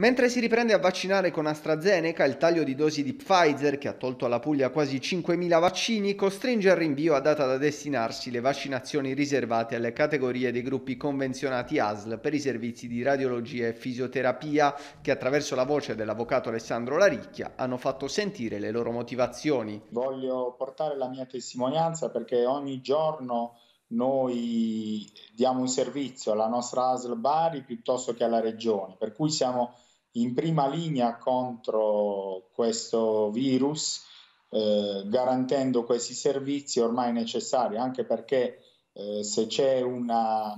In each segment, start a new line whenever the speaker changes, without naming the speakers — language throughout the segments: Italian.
Mentre si riprende a vaccinare con AstraZeneca, il taglio di dosi di Pfizer, che ha tolto alla Puglia quasi 5.000 vaccini, costringe al rinvio a data da destinarsi le vaccinazioni riservate alle categorie dei gruppi convenzionati ASL per i servizi di radiologia e fisioterapia, che attraverso la voce dell'avvocato Alessandro Laricchia hanno fatto sentire le loro motivazioni.
Voglio portare la mia testimonianza perché ogni giorno noi diamo un servizio alla nostra ASL Bari piuttosto che alla regione, per cui siamo in prima linea contro questo virus, eh, garantendo questi servizi ormai necessari, anche perché eh, se c'è una...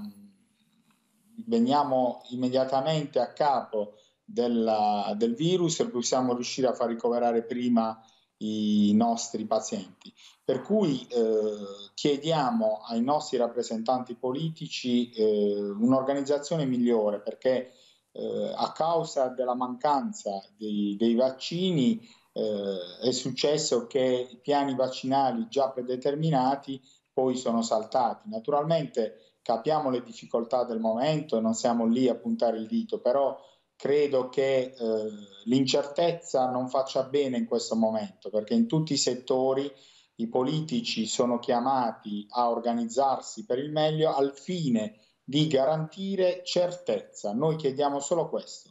veniamo immediatamente a capo della, del virus, possiamo riuscire a far ricoverare prima i nostri pazienti. Per cui eh, chiediamo ai nostri rappresentanti politici eh, un'organizzazione migliore perché eh, a causa della mancanza dei, dei vaccini eh, è successo che i piani vaccinali già predeterminati poi sono saltati. Naturalmente capiamo le difficoltà del momento e non siamo lì a puntare il dito, però credo che eh, l'incertezza non faccia bene in questo momento, perché in tutti i settori i politici sono chiamati a organizzarsi per il meglio al fine di garantire certezza. Noi chiediamo solo questo.